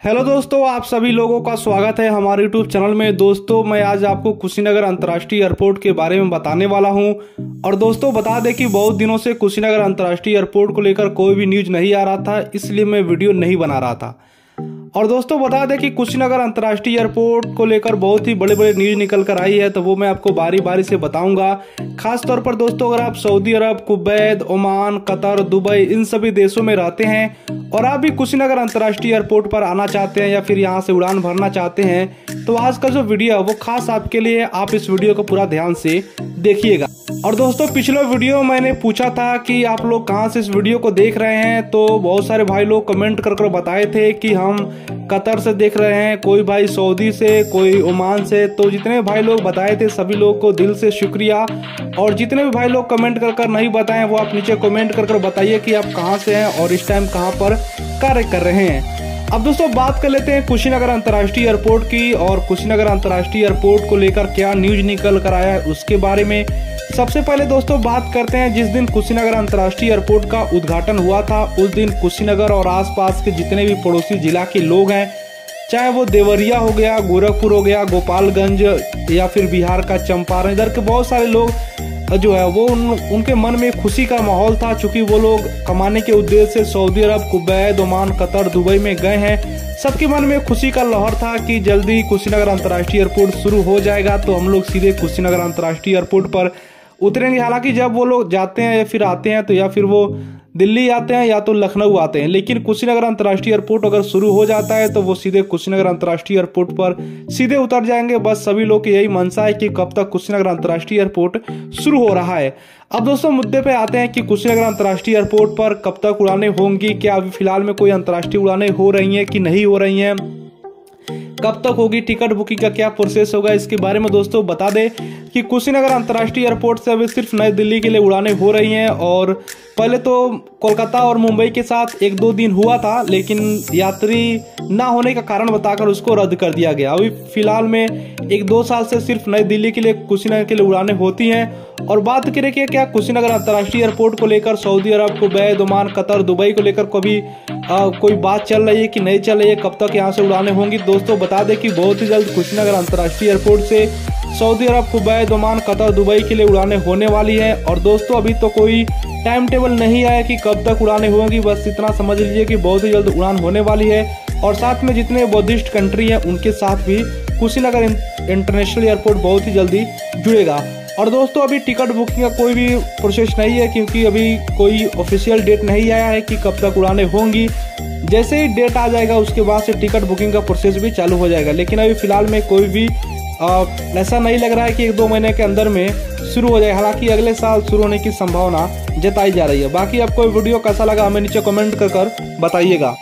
Hello दोस्तों, आप सभी लोगों का स्वागत है हमारे यूट्यूब चैनल में। दोस्तों, मैं आज आपको कुशीनगर अंतर्राष्ट्रीय एयरपोर्ट के बारे में बताने वाला हूँ। और दोस्तों, बता दें कि बहुत दिनों से कुशीनगर अंतर्राष्ट्रीय एयरपोर्ट को लेकर कोई भी न्यूज़ नहीं आ रहा था, इसलिए मैं वीडियो नहीं बना रहा था। और दोस्तों बता दें कि कुशीनगर अंतर्राष्ट्रीय एयरपोर्ट को लेकर बहुत ही बड़े बड़े न्यूज़ निकल कर आई है तो वो मैं आपको बारी बारी से बताऊँगा। खास तौर पर दोस्तों, अगर आप Saudi Arab, Kuwait, Oman, Qatar, Dubai, इन सभी देशों में रहते हैं, और आप भी कुशीनगर अंतर्राष्ट्रीय एयरपोर्ट पर आना चाहते हैं या फिर यहाँ से उड़ान भरना चाहते हैं तो आज का जो वीडियो है, वो खास आपके लिए आप इस वीडियो को पूरा ध्यान से देखिएगा। और दोस्तों, पिछले वीडियो मैंने पूछा था कि आप लोग कहाँ से इस वीडियो को देख रहे हैं तो बहुत सारे भाई लोग कमेंट कर कर बताए थे कि हम कतर से देख रहे हैं, कोई भाई सऊदी से, कोई ओमान से। तो जितने भाई लोग बताए थे, सभी लोग को दिल से शुक्रिया। और जितने भी भाई लोग कमेंट कर कर नहीं बताए, वो आप नीचे कमेंट कर कर बताइए कि आप कहाँ से हैं और इस टाइम कहाँ पर कार्य कर रहे हैं। अब दोस्तों बात कर लेते हैं कुशीनगर अंतर्राष्ट्रीय एयरपोर्ट की और कुशीनगर अंतर्राष्ट्रीय एयरपोर्ट को लेकर क्या न्यूज़ निकल कर आया है उसके बारे में। सबसे पहले दोस्तों बात करते हैं जिस दिन कुशीनगर अंतर्राष्ट्रीय एयरपोर्ट का उद्घाटन हुआ था, उस दिन कुशीनगर और आसपास के जितने भी पड़ोसी जिला के लोग हैं, चाहे वो देवरिया हो गया, गोरखपुर हो गया, गोपालगंज या फिर बिहार का चंपारण, इधर के बहुत सारे लोग जो है वो उन, उनके मन में खुशी का माहौल था चूँकि वो लोग कमाने के उद्देश्य से Saudi Arab Kuwait Oman Qatar Dubai में गए हैं। सबके मन में खुशी का लहर था कि जल्दी कुशीनगर अंतर्राष्ट्रीय एयरपोर्ट शुरू हो जाएगा तो हम लोग सीधे कुशीनगर अंतर्राष्ट्रीय एयरपोर्ट पर उतरेंगे। हालाँकि जब वो लोग जाते हैं या फिर आते हैं तो या फिर वो दिल्ली आते हैं या तो लखनऊ आते हैं, लेकिन कुशीनगर अंतर्राष्ट्रीय एयरपोर्ट अगर शुरू हो जाता है तो वो सीधे कुशीनगर अंतर्राष्ट्रीय एयरपोर्ट पर सीधे उतर जाएँगे। बस सभी लोग की यही मनसा है कि कब तक कुशीनगर अंतर्राष्ट्रीय एयरपोर्ट शुरू हो रहा है। अब दोस्तों, मुद्दे पे आते हैं कि कुशीनगर अंतर्राष्ट्रीय एयरपोर्ट पर कब तक उड़ाने होंगी, क्या अभी फ़िलहाल में कोई अंतर्राष्ट्रीय उड़ाने हो रही हैं कि नहीं हो रही हैं, कब तक होगी, टिकट बुकिंग का क्या प्रोसेस होगा, इसके बारे में दोस्तों बता दें कि कुशीनगर अंतर्राष्ट्रीय एयरपोर्ट से अभी सिर्फ़ नई दिल्ली के लिए उड़ानें हो रही हैं और पहले तो कोलकाता और मुंबई के साथ एक दो दिन हुआ था लेकिन यात्री ना होने का कारण बताकर उसको रद्द कर दिया गया। अभी फ़िलहाल में एक दो साल से सिर्फ़ नई दिल्ली के लिए कुशीनगर के लिए उड़ानें होती हैं। और बात करें कि क्या कुशीनगर अंतर्राष्ट्रीय एयरपोर्ट को लेकर Saudi Arab Kuwait Oman Qatar Dubai को लेकर कभी आ, कोई बात चल रही है कि नहीं चल रही है कब तक यहाँ से उड़ाने होंगी? दोस्तों बता दें कि बहुत ही जल्द कुशीनगर अंतर्राष्ट्रीय एयरपोर्ट से Saudi Arab Kuwait Oman Qatar Dubai के लिए उड़ाने होने वाली है। और दोस्तों अभी तो कोई टाइम टेबल नहीं आया कि कब तक उड़ाने होंगी, बस इतना समझ लीजिए कि बहुत ही जल्द उड़ान होने वाली है। और साथ में जितने बौद्धिस्ट कंट्री हैं, उनके साथ भी कुशीनगर इंटरनेशनल एयरपोर्ट बहुत ही जल्दी जुड़ेगा। और दोस्तों, अभी टिकट बुकिंग का कोई भी प्रोसेस नहीं है, क्योंकि अभी कोई ऑफिशियल डेट नहीं आया है कि कब तक उड़ाने होंगी। जैसे ही डेट आ जाएगा, उसके बाद से टिकट बुकिंग का प्रोसेस भी चालू हो जाएगा। लेकिन अभी फ़िलहाल में कोई भी ऐसा नहीं लग रहा है कि एक दो महीने के अंदर में शुरू हो जाए। हालाँकि अगले साल शुरू होने की संभावना जताई जा रही है। बाकी आपको वीडियो कैसा लगा हमें नीचे कमेंट कर, कर बताइएगा।